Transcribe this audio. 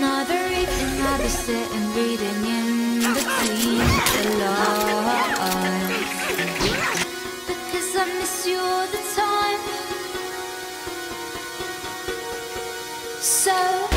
Another evening I'll be sitting reading in between. The lines Because I miss you all the time. So